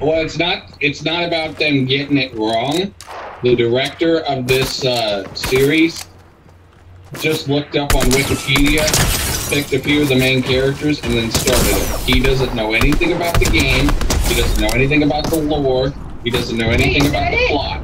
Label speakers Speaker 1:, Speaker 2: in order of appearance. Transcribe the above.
Speaker 1: Well, it's not. It's not about them getting it wrong. The director of this uh, series just looked up on Wikipedia, picked a few of the main characters, and then started it. He doesn't know anything about the game. He doesn't know anything about the lore. He doesn't know anything
Speaker 2: Hey,
Speaker 1: about the plot.